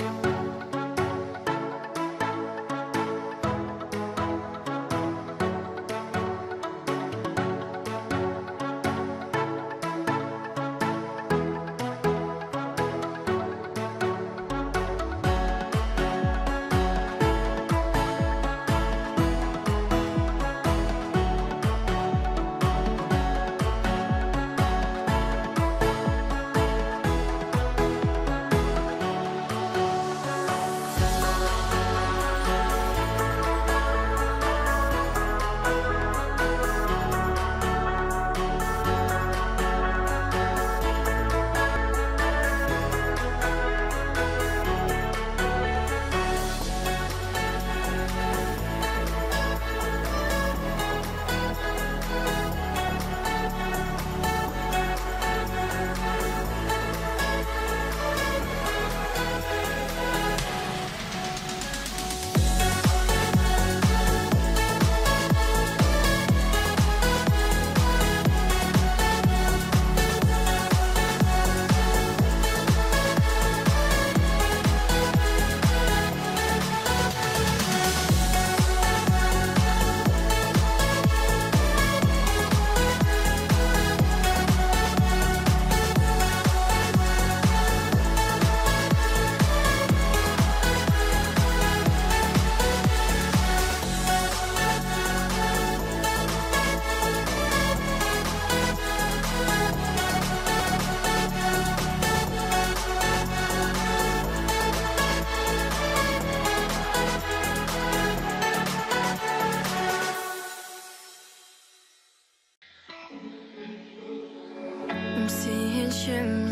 I'm shimmers